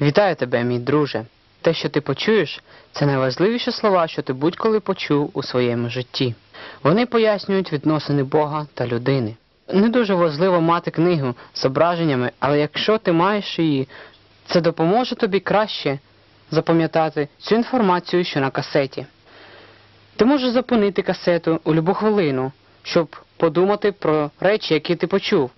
Вітаю тебе, мій друже. Те, що ти почуєш, це найважливіші слова, що ти будь-коли почув у своєму житті. Вони пояснюють відносини Бога та людини. Не дуже важливо мати книгу з зображеннями, але якщо ти маєш її, це допоможе тобі краще запам'ятати цю інформацію, що на касеті. Ти можеш зупинити касету у любу хвилину, щоб подумати про речі, які ти почув.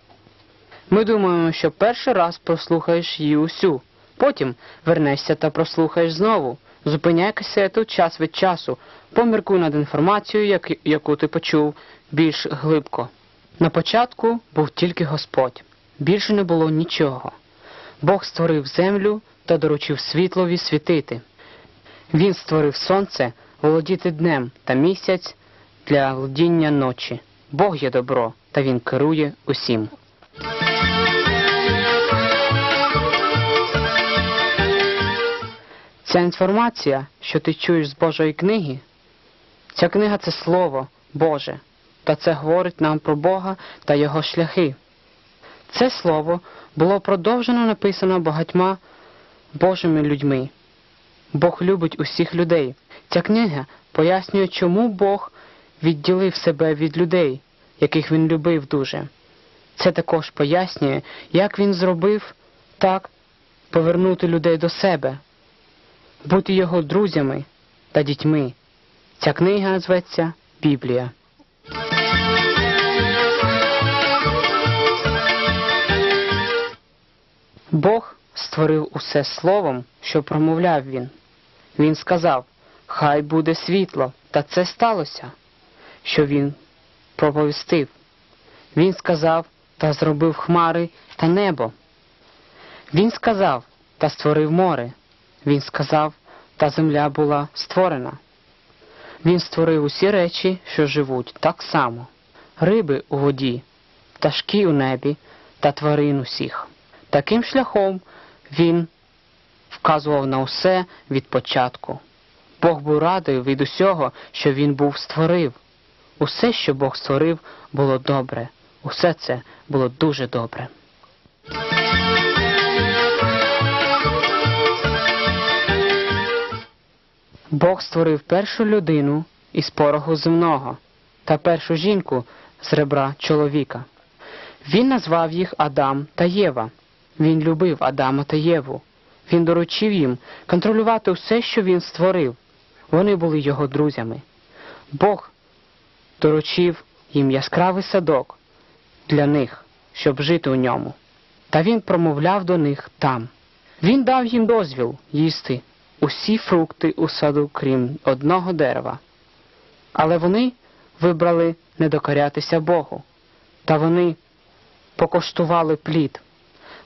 Ми думаємо, що перший раз прослухаєш її усю, потім вернешся та прослухаєш знову. Зупиняй касету час від часу, поміркуй над інформацією, як- яку ти почув, більш глибко. На початку був тільки Господь, більше не було нічого. Бог створив землю та доручив світлові світити. Він створив сонце володіти днем та місяць для володіння ночі. Бог є добро, та він керує усім. Ця інформація, що ти чуєш з Божої книги, ця книга це Слово Боже, та це говорить нам про Бога та Його шляхи. Це слово було продовжено написано багатьма Божими людьми. Бог любить усіх людей. Ця книга пояснює, чому Бог відділив себе від людей, яких він любив дуже. Це також пояснює, як він зробив так повернути людей до себе, бути його друзями та дітьми. Ця книга зветься Біблія. Бог створив усе словом, що промовляв він. Він сказав: Хай буде світло, та це сталося, що він проповістив. Він сказав та зробив хмари та небо. Він сказав та створив море. Він сказав, та земля була створена. Він створив усі речі, що живуть, так само риби у воді, пташки у небі та тварин усіх. Таким шляхом він вказував на усе від початку. Бог був радий від усього, що він був створив. Усе, що Бог створив, було добре. Усе це було дуже добре. Бог створив першу людину із пороху земного та першу жінку з ребра чоловіка. Він назвав їх Адам та Єва. Він любив Адама та Єву. Він доручив їм контролювати все, що він створив. Вони були його друзями. Бог доручив їм яскравий садок для них, щоб жити у ньому. Та він промовляв до них там. Він дав їм дозвіл їсти усі фрукти у саду, крім одного дерева. Але вони вибрали не докорятися Богу, та вони покоштували плід.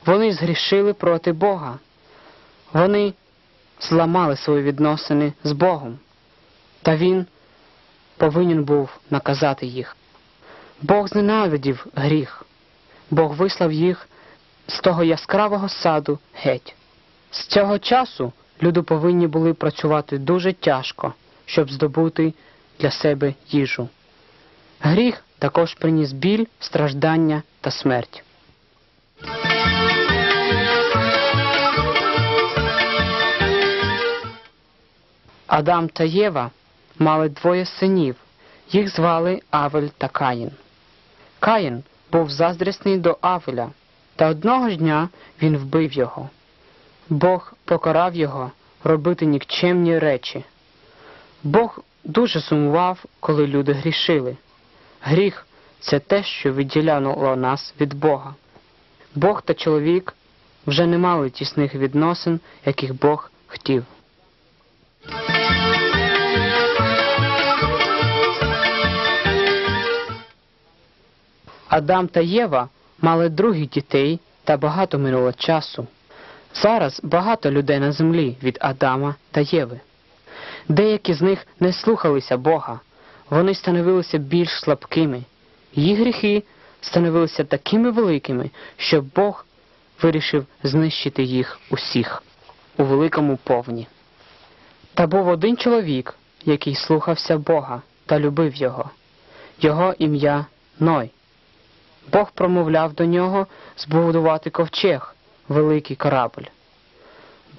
Вони згрішили проти Бога. Вони зламали свої відносини з Богом, та Він повинен був наказати їх. Бог зненавидів гріх, Бог вислав їх з того яскравого саду геть. З цього часу люди повинні були працювати дуже тяжко, щоб здобути для себе їжу. Гріх також приніс біль, страждання та смерть. Адам та Єва мали двоє синів. Їх звали Авель та Каїн. Каїн був заздрісний до Авеля, та одного дня він вбив його. Бог покарав його робити нікчемні речі. Бог дуже сумував, коли люди грішили. Гріх це те, що відділяло нас від Бога. Бог та чоловік вже не мали тісних відносин, яких Бог хотів. Адам та Єва мали других дітей та багато минуло часу. Зараз багато людей на землі від Адама та Єви. Деякі з них не слухалися Бога, вони становилися більш слабкими. Їх гріхи становилися такими великими, що Бог вирішив знищити їх усіх у великому повні. Та був один чоловік, який слухався Бога та любив його. Його ім'я Ной. Бог промовляв до нього збудувати ковчег, великий корабль.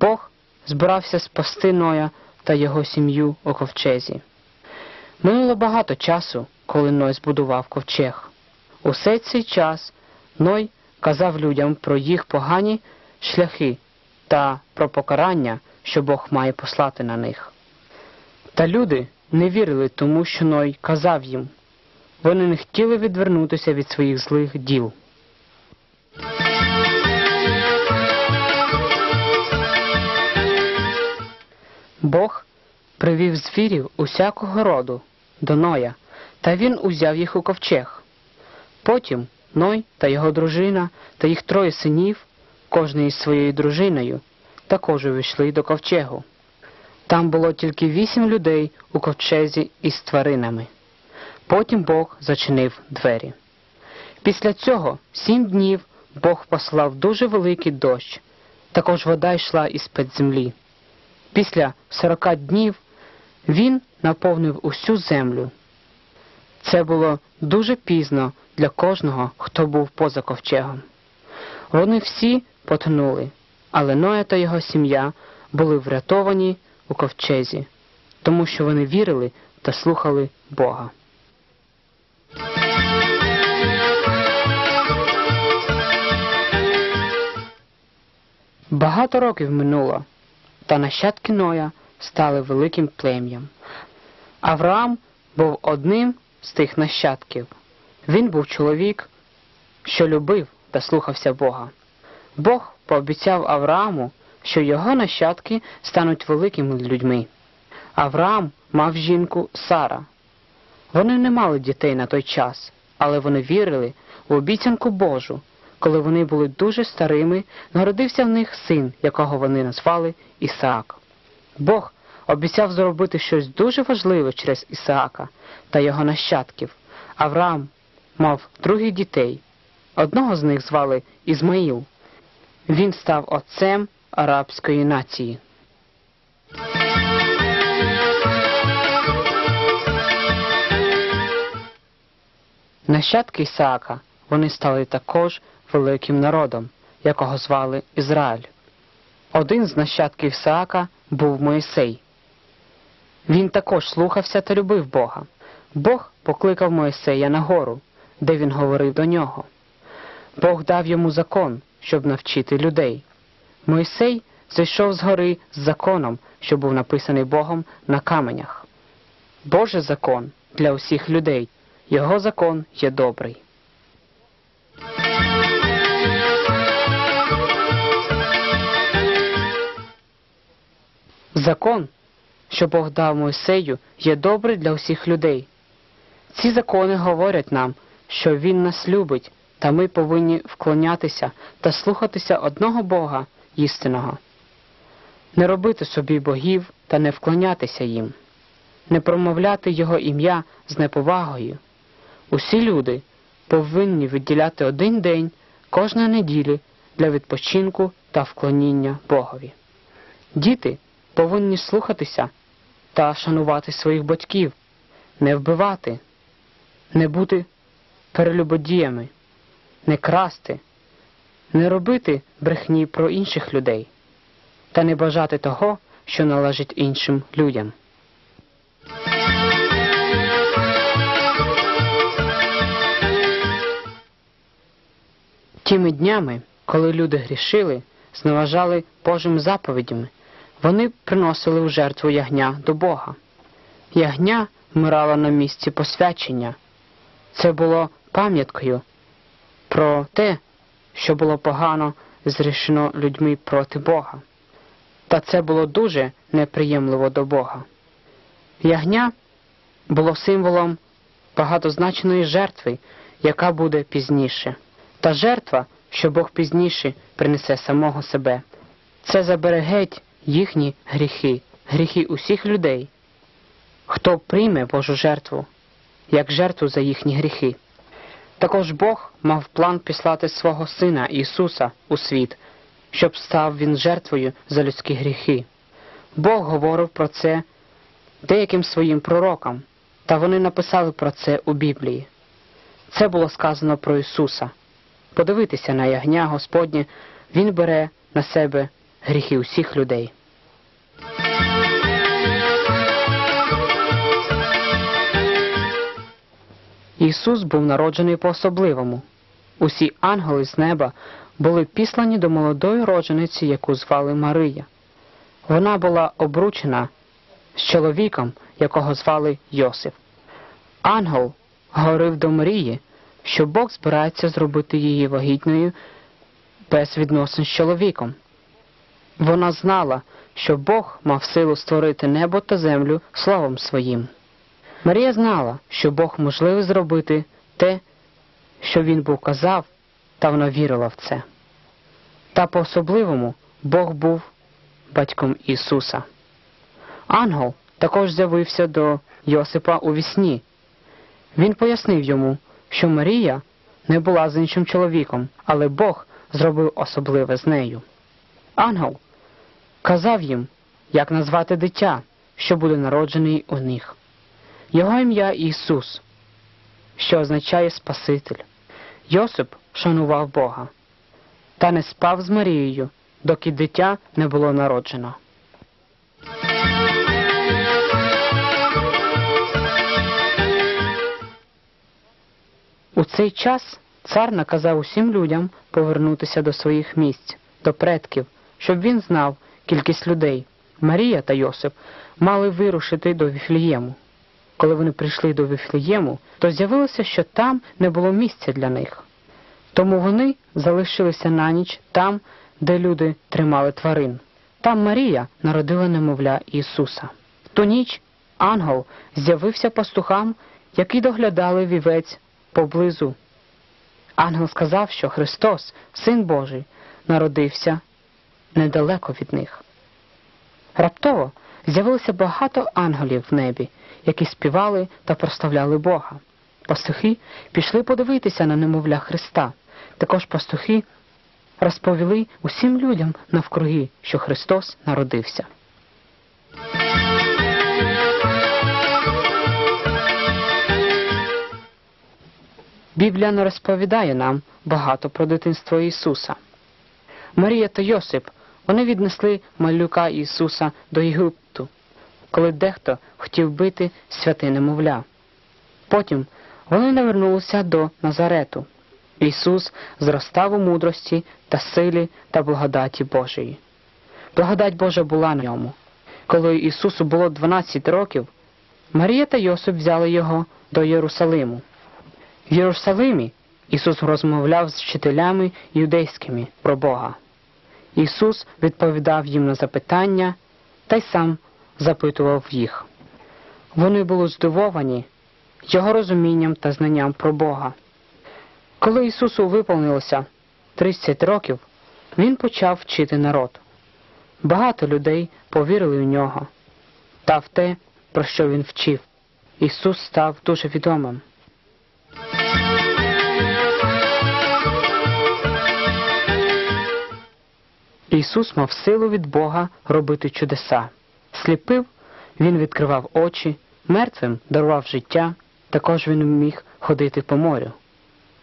Бог збирався спасти Ноя та його сім'ю у ковчезі. Минуло багато часу, коли Ной збудував ковчег. Усе цей час Ной казав людям про їх погані шляхи та про покарання, що Бог має послати на них. Та люди не вірили тому, що Ной казав їм. Вони не хотіли відвернутися від своїх злих діл. Бог привів звірів усякого роду до Ноя, та він узяв їх у ковчег. Потім Ной та його дружина та їх троє синів, кожний із своєю дружиною, також увійшли до ковчегу. Там було тільки вісім людей у ковчезі із тваринами. Потім Бог зачинив двері. Після цього сім днів Бог послав дуже великий дощ, також вода йшла із-під землі. Після сорока днів він наповнив усю землю. Це було дуже пізно для кожного, хто був поза ковчегом. Вони всі потонули, але Ноя та його сім'я були врятовані у ковчезі, тому що вони вірили та слухали Бога. Багато років минуло, та нащадки Ноя стали великим плем'ям. Авраам був одним з тих нащадків. Він був чоловік, що любив та слухався Бога. Бог пообіцяв Аврааму, що його нащадки стануть великими людьми. Авраам мав жінку Сара. Вони не мали дітей на той час, але вони вірили в обіцянку Божу. Коли вони були дуже старими, народився в них син, якого вони назвали Ісаак. Бог обіцяв зробити щось дуже важливе через Ісаака та його нащадків. Авраам мав других дітей. Одного з них звали Ізмаїл. Він став отцем арабської нації. Нащадки Ісаака вони стали також великим народом, якого звали Ізраїль. Один з нащадків Ісаака був Моїсей. Він також слухався та любив Бога. Бог покликав Моїсея на гору, де він говорив до нього. Бог дав йому закон, щоб навчити людей. Моїсей зійшов з гори з законом, що був написаний Богом на каменях. Божий закон для усіх людей, його закон є добрий. Закон, що Бог дав Мойсею, є добрий для усіх людей. Ці закони говорять нам, що Він нас любить, та ми повинні вклонятися та слухатися одного Бога істинного, не робити собі богів та не вклонятися їм, не промовляти Його ім'я з неповагою. Усі люди повинні виділяти один день кожної неділі для відпочинку та вклоніння Богові. Діти повинні слухатися та шанувати своїх батьків, не вбивати, не бути перелюбодіями, не красти, не робити брехні про інших людей та не бажати того, що належить іншим людям. Тими днями, коли люди грішили, зневажали Божими заповідями, вони приносили в жертву ягня до Бога. Ягня вмирала на місці посвячення. Це було пам'яткою про те, що було погано зрішено людьми проти Бога. Та це було дуже неприємливо до Бога. Ягня було символом багатозначної жертви, яка буде пізніше. Та жертва, що Бог пізніше принесе самого себе, це забере геть їхні гріхи, гріхи усіх людей, хто прийме Божу жертву, як жертву за їхні гріхи. Також Бог мав план післати свого Сина Ісуса у світ, щоб став Він жертвою за людські гріхи. Бог говорив про це деяким своїм пророкам, та вони написали про це у Біблії. Це було сказано про Ісуса. Подивитися на ягня Господнє, Він бере на себе гріхи усіх людей. Ісус був народжений по-особливому. Усі ангели з неба були післані до молодої роджениці, яку звали Мария. Вона була обручена з чоловіком, якого звали Йосиф. Ангел говорив до Марії, що Бог збирається зробити її вагітною без відносин з чоловіком. Вона знала, що Бог мав силу створити небо та землю словом своїм. Марія знала, що Бог можливий зробити те, що він був казав, та вона вірила в це. Та по-особливому Бог був батьком Ісуса. Ангел також з'явився до Йосипа у вісні. Він пояснив йому, що Марія не була з іншим чоловіком, але Бог зробив особливе з нею. Ангел казав їм, як назвати дитя, що буде народжений у них. Його ім'я Ісус, що означає Спаситель. Йосип шанував Бога та не спав з Марією, доки дитя не було народжено. У цей час цар наказав усім людям повернутися до своїх місць, до предків, щоб він знав кількість людей. Марія та Йосип мали вирушити до Віфлієму. Коли вони прийшли до Віфлієму, то з'явилося, що там не було місця для них. Тому вони залишилися на ніч там, де люди тримали тварин. Там Марія народила немовля Ісуса. Ту ніч ангел з'явився пастухам, які доглядали вівець поблизу. Ангел сказав, що Христос, Син Божий, народився недалеко від них. Раптово з'явилося багато ангелів в небі, які співали та прославляли Бога. Пастухи пішли подивитися на немовля Христа. Також пастухи розповіли усім людям навкруги, що Христос народився. Біблія не розповідає нам багато про дитинство Ісуса. Марія та Йосип вони віднесли малюка Ісуса до Єгипту, коли дехто хотів бити святе немовля. Потім вони навернулися до Назарету. Ісус зростав у мудрості та силі та благодаті Божої. Благодать Божа була на ньому. Коли Ісусу було 12 років, Марія та Йосип взяли його до Єрусалиму. В Єрусалимі Ісус розмовляв з вчителями юдейськими про Бога. Ісус відповідав їм на запитання та й сам запитував їх. Вони були здивовані Його розумінням та знанням про Бога. Коли Ісусу виповнилося 30 років, Він почав вчити народ. Багато людей повірили в нього та в те, про що він вчив. Ісус став дуже відомим. Ісус мав силу від Бога робити чудеса. Сліпив, Він відкривав очі, мертвим дарував життя, також він міг ходити по морю.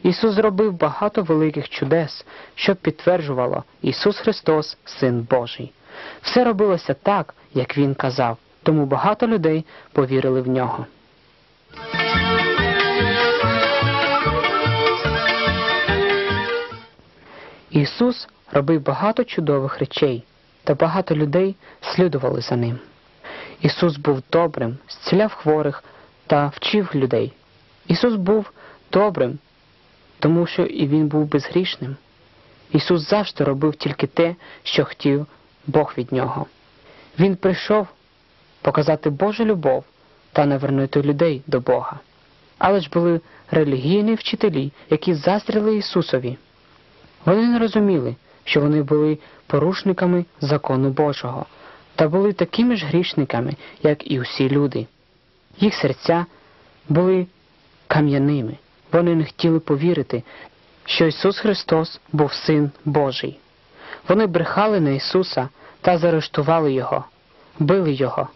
Ісус зробив багато великих чудес, що підтверджувало Ісус Христос, Син Божий. Все робилося так, як Він казав, тому багато людей повірили в нього. Ісус робив багато чудових речей, та багато людей слідували за ним. Ісус був добрим, зціляв хворих та вчив людей. Ісус був добрим, тому що і Він був безгрішним. Ісус завжди робив тільки те, що хотів Бог від нього. Він прийшов показати Божу любов та навернути людей до Бога. Але ж були релігійні вчителі, які заздрили Ісусові. Вони не розуміли, що вони були порушниками закону Божого та були такими ж грішниками, як і усі люди. Їх серця були кам'яними. Вони не хотіли повірити, що Ісус Христос був Син Божий. Вони брехали на Ісуса та заарештували Його, били Його.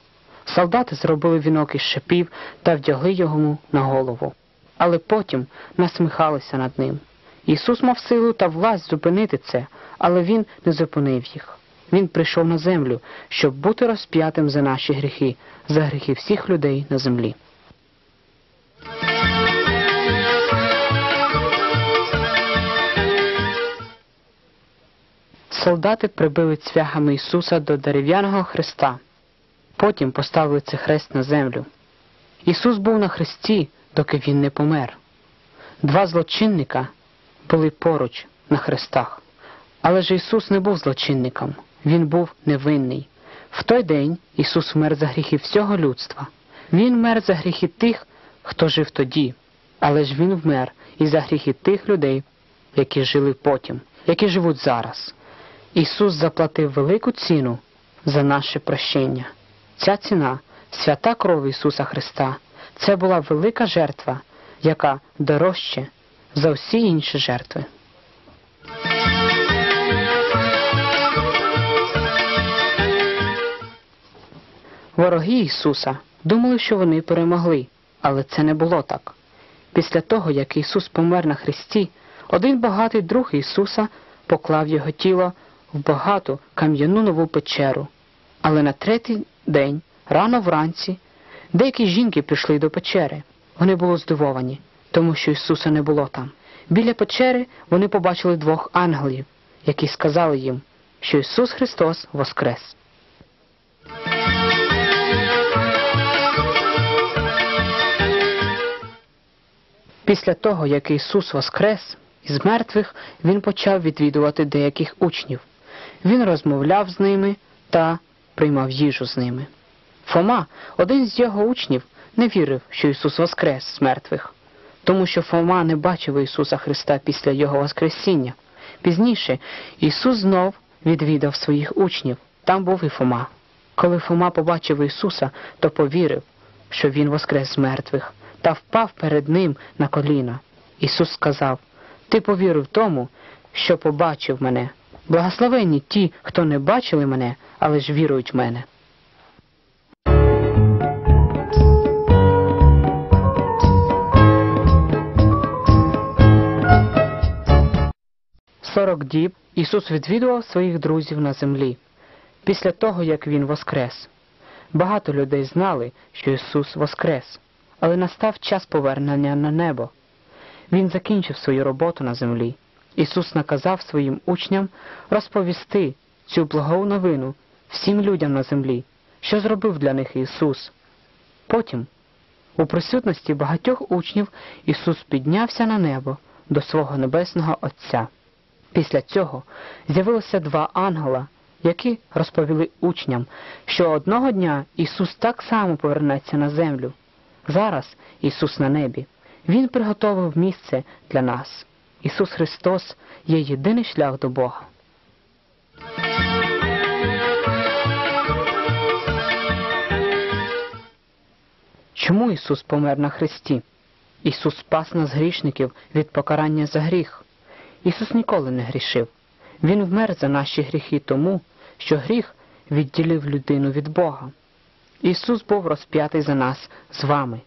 Солдати зробили вінок із шипів та вдягли йому на голову, але потім насміхалися над ним. Ісус мав силу та власть зупинити це, але Він не зупинив їх. Він прийшов на землю, щоб бути розп'ятим за наші гріхи, за гріхи всіх людей на землі. Солдати прибили цвяхами Ісуса до дерев'яного хреста. Потім поставили цей хрест на землю. Ісус був на хресті, доки Він не помер. Два злочинника були поруч на хрестах. Але ж Ісус не був злочинником, Він був невинний. В той день Ісус вмер за гріхи всього людства. Він вмер за гріхи тих, хто жив тоді, але ж Він вмер і за гріхи тих людей, які жили потім, які живуть зараз. Ісус заплатив велику ціну за наше прощення. Ця ціна свята кров Ісуса Христа. Це була велика жертва, яка дорожче за всі інші жертви. Вороги Ісуса думали, що вони перемогли, але це не було так. Після того, як Ісус помер на хресті, один багатий друг Ісуса поклав його тіло в багату кам'яну нову печеру. Але на третій день, рано вранці, деякі жінки прийшли до печери. Вони були здивовані, тому що Ісуса не було там. Біля печери вони побачили двох ангелів, які сказали їм, що Ісус Христос воскрес. Після того, як Ісус воскрес із мертвих, Він почав відвідувати деяких учнів. Він розмовляв з ними та приймав їжу з ними. Фома, один з його учнів, не вірив, що Ісус воскрес з мертвих, тому що Фома не бачив Ісуса Христа після Його Воскресіння. Пізніше Ісус знов відвідав своїх учнів. Там був і Фома. Коли Фома побачив Ісуса, то повірив, що Він воскрес з мертвих, та впав перед Ним на коліна. Ісус сказав: Ти повірив тому, що побачив мене. Благословенні ті, хто не бачили мене, але ж вірують в мене. Сорок діб Ісус відвідував своїх друзів на землі після того, як Він воскрес. Багато людей знали, що Ісус воскрес, але настав час повернення на небо. Він закінчив свою роботу на землі. Ісус наказав своїм учням розповісти цю благову новину всім людям на землі, що зробив для них Ісус. Потім, у присутності багатьох учнів, Ісус піднявся на небо до свого небесного Отця. Після цього з'явилося два ангела, які розповіли учням, що одного дня Ісус так само повернеться на землю. Зараз Ісус на небі. Він приготовив місце для нас. Ісус Христос є єдиний шлях до Бога. Чому Ісус помер на хресті? Ісус спас нас грішників від покарання за гріх. Ісус ніколи не грішив. Він вмер за наші гріхи тому, що гріх відділив людину від Бога. Ісус був розп'ятий за нас з вами.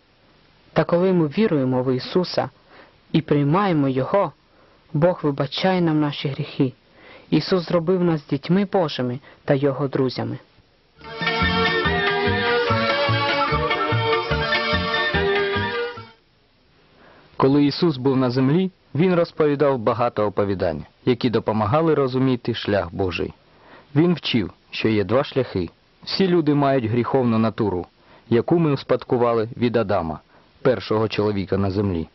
Та коли ми віруємо в Ісуса і приймаємо Його, Бог вибачає нам наші гріхи. Ісус зробив нас дітьми Божими та Його друзями. Коли Ісус був на землі, Він розповідав багато оповідань, які допомагали розуміти шлях Божий. Він вчив, що є два шляхи. Всі люди мають гріховну натуру, яку ми успадкували від Адама, першого чоловіка на землі.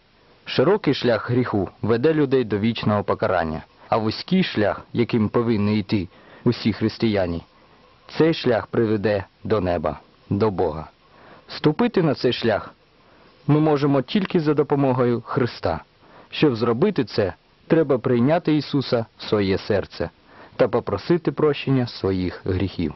Широкий шлях гріху веде людей до вічного покарання, а вузький шлях, яким повинні йти усі християні, цей шлях приведе до неба, до Бога. Ступити на цей шлях ми можемо тільки за допомогою Христа. Щоб зробити це, треба прийняти Ісуса в своє серце та попросити прощення своїх гріхів.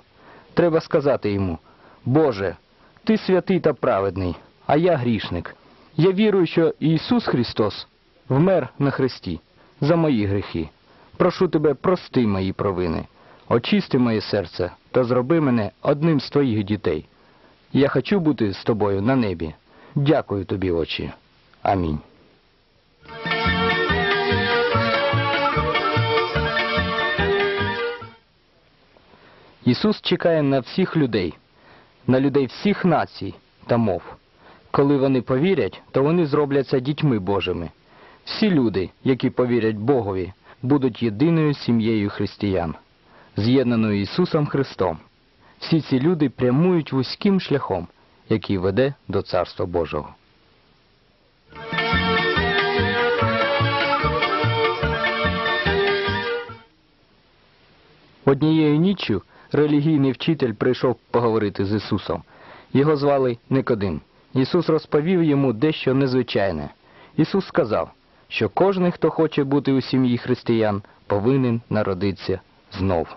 Треба сказати йому, Боже, Ти святий та праведний, а я грішник. Я вірую, що Ісус Христос вмер на хресті за мої гріхи. Прошу тебе, прости мої провини, очисти моє серце та зроби мене одним з твоїх дітей. Я хочу бути з тобою на небі. Дякую тобі, очі. Амінь. Ісус чекає на всіх людей, на людей всіх націй та мов. Коли вони повірять, то вони зробляться дітьми Божими. Всі люди, які повірять Богові, будуть єдиною сім'єю християн, з'єднаною Ісусом Христом. Всі ці люди прямують вузьким шляхом, який веде до Царства Божого. Однією ніччю релігійний вчитель прийшов поговорити з Ісусом. Його звали Никодим. Ісус розповів йому дещо незвичайне. Ісус сказав, що кожен, хто хоче бути у сім'ї християн, повинен народитися знов.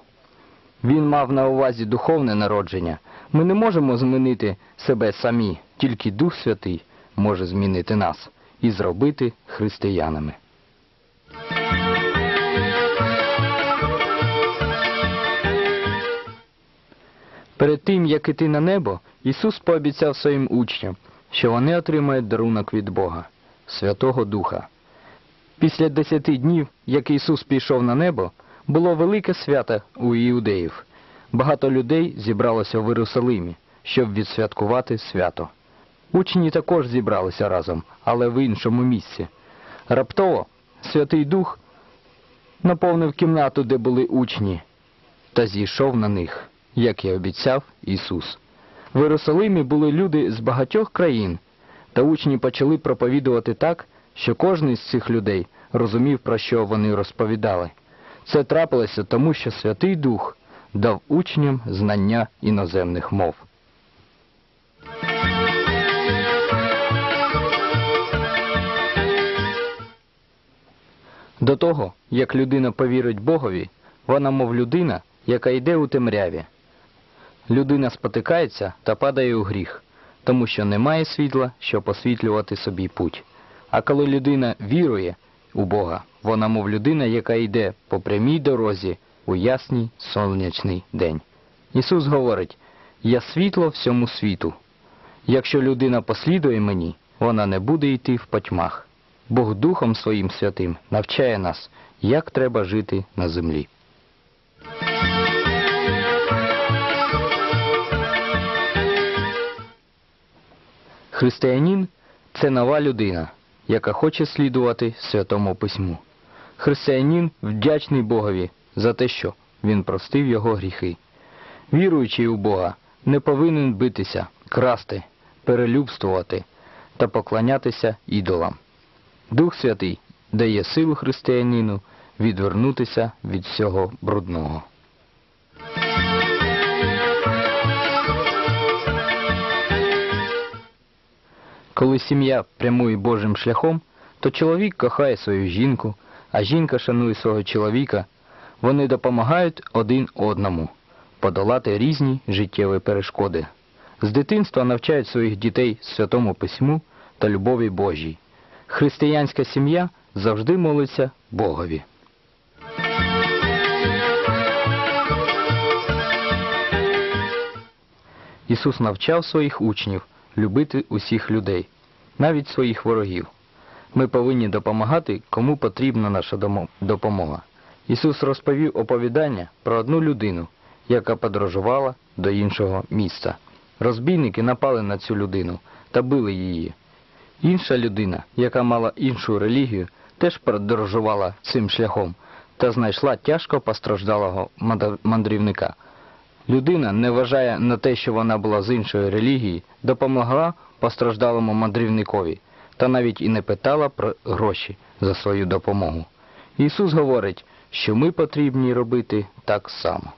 Він мав на увазі духовне народження. Ми не можемо змінити себе самі, тільки Дух Святий може змінити нас і зробити християнами. Перед тим, як іти на небо, Ісус пообіцяв своїм учням, що вони отримають дарунок від Бога, Святого Духа. Після десяти днів, як Ісус пішов на небо, було велике свято у іудеїв. Багато людей зібралося в Єрусалимі, щоб відсвяткувати свято. Учні також зібралися разом, але в іншому місці. Раптово Святий Дух наповнив кімнату, де були учні, та зійшов на них, як і обіцяв Ісус. В Єрусалимі були люди з багатьох країн, та учні почали проповідувати так, що кожен з цих людей розумів, про що вони розповідали. Це трапилося тому, що Святий Дух дав учням знання іноземних мов. До того, як людина повірить Богові, вона, мов людина, яка йде у темряві. Людина спотикається та падає у гріх, тому що немає світла, щоб освітлювати собі путь. А коли людина вірує у Бога, вона, мов людина, яка йде по прямій дорозі у ясний сонячний день. Ісус говорить: Я світло всьому світу. Якщо людина послідує мені, вона не буде йти в потьмах. Бог Духом Своїм Святим навчає нас, як треба жити на землі. Християнин це нова людина, яка хоче слідувати Святому Письму. Християнин вдячний Богові за те, що він простив його гріхи. Віруючий у Бога не повинен битися, красти, перелюбствувати та поклонятися ідолам. Дух Святий дає силу християнину відвернутися від всього брудного. Коли сім'я прямує Божим шляхом, то чоловік кохає свою жінку, а жінка шанує свого чоловіка. Вони допомагають один одному подолати різні життєві перешкоди. З дитинства навчають своїх дітей святому письму та любові Божій. Християнська сім'я завжди молиться Богові. Ісус навчав своїх учнів любити усіх людей, навіть своїх ворогів. Ми повинні допомагати, кому потрібна наша допомога. Ісус розповів оповідання про одну людину, яка подорожувала до іншого міста. Розбійники напали на цю людину та били її. Інша людина, яка мала іншу релігію, теж подорожувала цим шляхом та знайшла тяжко постраждалого мандрівника. Людина не вважає на те, що вона була з іншої релігії, допомогла постраждалому мандрівникові та навіть і не питала про гроші за свою допомогу. Ісус говорить, що ми потрібні робити так само.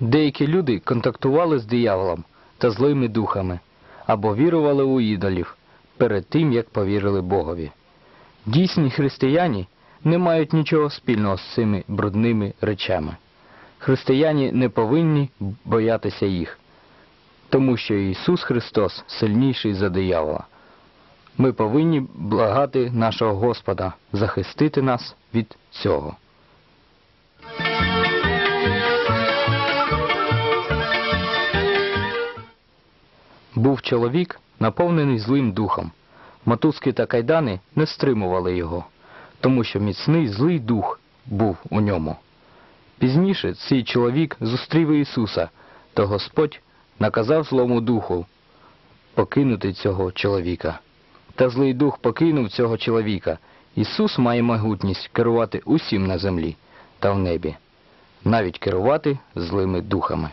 Деякі люди контактували з дияволом та злими духами або вірували у ідолів перед тим, як повірили Богові. Дійсні християні не мають нічого спільного з цими брудними речами. Християні не повинні боятися їх, тому що Ісус Христос сильніший за диявола. Ми повинні благати нашого Господа захистити нас від цього. Був чоловік, наповнений злим духом. Мотузки та кайдани не стримували його. тому що міцний злий дух був у ньому. Пізніше цей чоловік зустрів Ісуса, то Господь наказав злому духу покинути цього чоловіка. Та злий дух покинув цього чоловіка. Ісус має могутність керувати усім на землі та в небі, навіть керувати злими духами.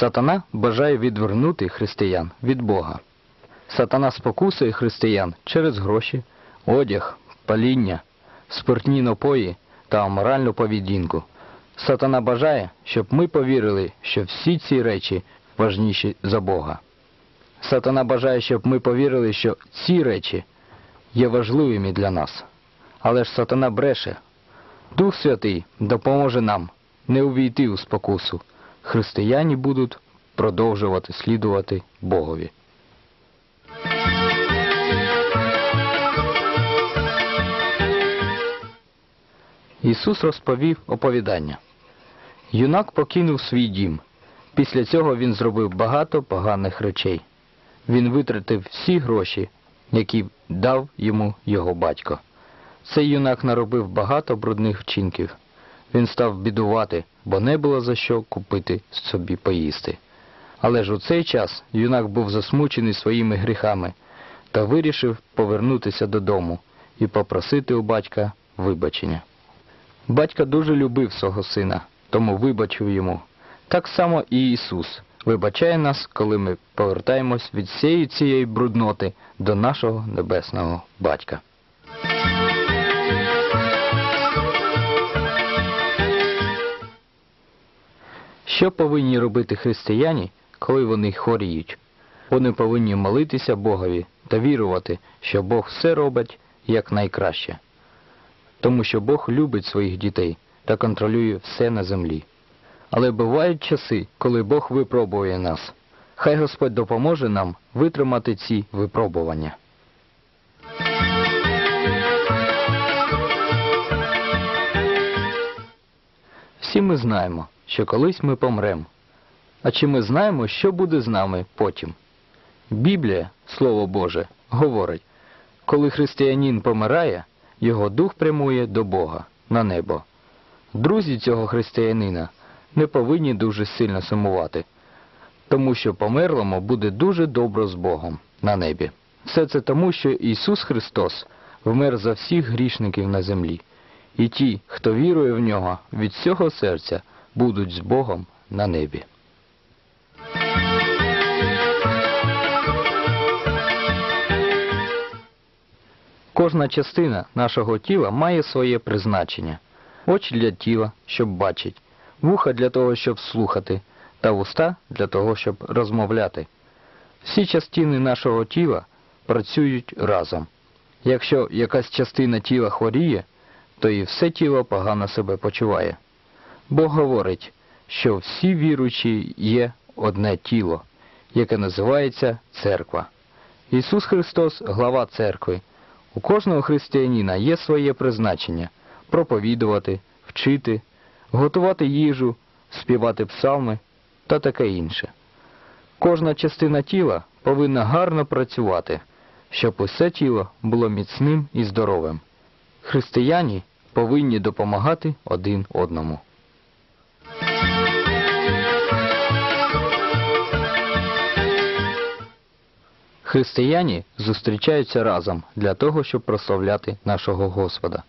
Сатана бажає відвернути християн від Бога. Сатана спокусує християн через гроші, одяг, паління, спиртні напої та аморальну поведінку. Сатана бажає, щоб ми повірили, що всі ці речі важніші за Бога. Сатана бажає, щоб ми повірили, що ці речі є важливими для нас. Але ж сатана бреше. Дух Святий допоможе нам не увійти у спокусу. Християні будуть продовжувати слідувати Богові. Ісус розповів оповідання. Юнак покинув свій дім. Після цього він зробив багато поганих речей. Він витратив всі гроші, які дав йому його батько. Цей юнак наробив багато брудних вчинків. Він став бідувати, бо не було за що купити собі поїсти. Але ж у цей час юнак був засмучений своїми гріхами та вирішив повернутися додому і попросити у батька вибачення. Батько дуже любив свого сина, тому вибачив йому. Так само і Ісус вибачає нас, коли ми повертаємось від всієї цієї брудноти до нашого небесного батька. Що повинні робити християні, коли вони хворіють? Вони повинні молитися Богові та вірувати, що Бог все робить як найкраще. Тому що Бог любить своїх дітей та контролює все на землі. Але бувають часи, коли Бог випробує нас. Хай Господь допоможе нам витримати ці випробування. Всі ми знаємо, що колись ми помремо. А чи ми знаємо, що буде з нами потім? Біблія, Слово Боже, говорить, коли християнин помирає, його дух прямує до Бога, на небо. Друзі цього християнина не повинні дуже сильно сумувати, тому що померлому буде дуже добре з Богом на небі. Все це тому, що Ісус Христос вмер за всіх грішників на землі, і ті, хто вірує в нього від всього серця, будуть з Богом на небі. Кожна частина нашого тіла має своє призначення. Очі для тіла, щоб бачити, вуха для того, щоб слухати, та вуста для того, щоб розмовляти. Всі частини нашого тіла працюють разом. Якщо якась частина тіла хворіє, то і все тіло погано себе почуває. Бог говорить, що всі віруючі є одне тіло, яке називається церква. Ісус Христос глава церкви. У кожного християнина є своє призначення проповідувати, вчити, готувати їжу, співати псалми та таке інше. Кожна частина тіла повинна гарно працювати, щоб усе тіло було міцним і здоровим. Християні повинні допомагати один одному. Християні зустрічаються разом для того, щоб прославляти нашого Господа.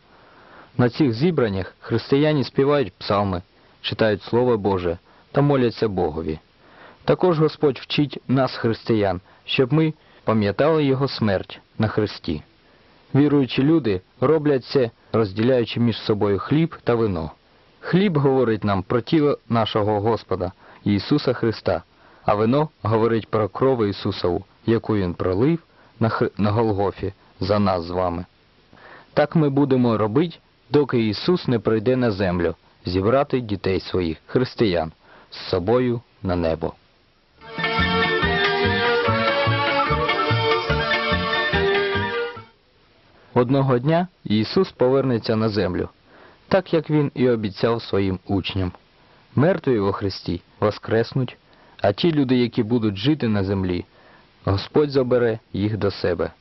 На цих зібраннях християні співають псалми, читають Слово Боже та моляться Богові. Також Господь вчить нас, християн, щоб ми пам'ятали Його смерть на Христі. Віруючі люди роблять це, розділяючи між собою хліб та вино. Хліб говорить нам про тіло нашого Господа Ісуса Христа, а вино говорить про кров Ісусову, яку Він пролив на, Хри- на Голгофі за нас з вами. Так ми будемо робити, доки Ісус не прийде на землю, зібрати дітей своїх, християн, з собою на небо. Одного дня Ісус повернеться на землю, так як Він і обіцяв своїм учням. Мертві во Христі воскреснуть, а ті люди, які будуть жити на землі, Господь забере їх до себе.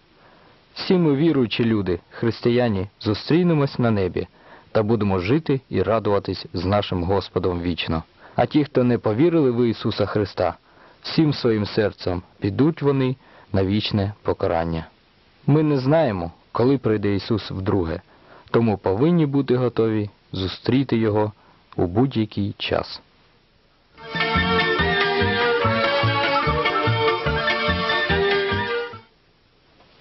Всі ми віруючі люди, християні, зустрінемось на небі та будемо жити і радуватись з нашим Господом вічно. А ті, хто не повірили в Ісуса Христа, всім своїм серцем підуть вони на вічне покарання. Ми не знаємо, коли прийде Ісус вдруге, тому повинні бути готові зустріти Його у будь-який час.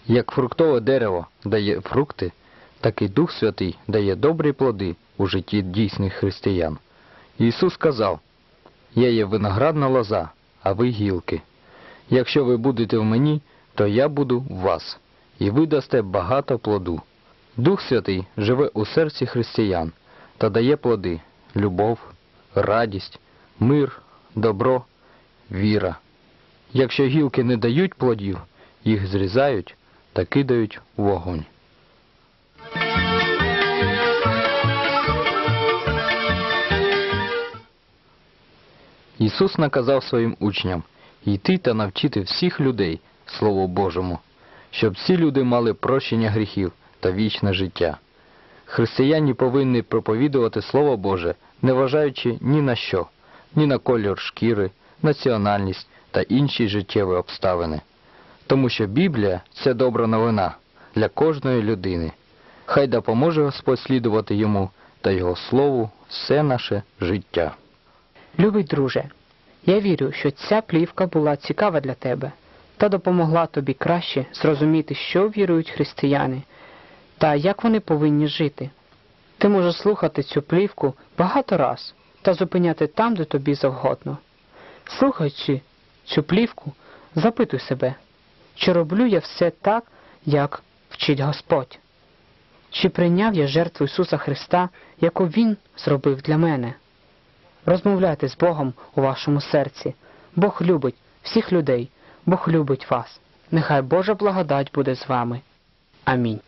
Як фруктове дерево дає фрукти, так і Дух Святий дає добрі плоди у житті дійсних християн. Ісус сказав, Я є виноградна лоза, а ви гілки. Якщо ви будете в мені, то я буду в вас, і ви дасте багато плоду. Дух Святий живе у серці християн та дає плоди любов, радість, мир, добро, віра. Якщо гілки не дають плодів, їх зрізають та кидають вогонь. Ісус наказав своїм учням йти та навчити всіх людей Слову Божому, щоб всі люди мали прощення гріхів та вічне життя. Християні повинні проповідувати Слово Боже, не вважаючи ні на що, ні на колір шкіри, національність та інші життєві обставини. Тому що Біблія це добра новина для кожної людини. Хай допоможе Господь слідувати йому та Його Слову все наше життя. Любий друже, я вірю, що ця плівка була цікава для тебе та допомогла тобі краще зрозуміти, що вірують християни та як вони повинні жити. Ти можеш слухати цю плівку багато раз та зупиняти там, де тобі завгодно. Слухаючи цю плівку, запитуй себе, чи роблю я все так, як вчить Господь? Чи прийняв я жертву Ісуса Христа, яку Він зробив для мене? Розмовляйте з Богом у вашому серці. Бог любить всіх людей, Бог любить вас. Нехай Божа благодать буде з вами. Амінь.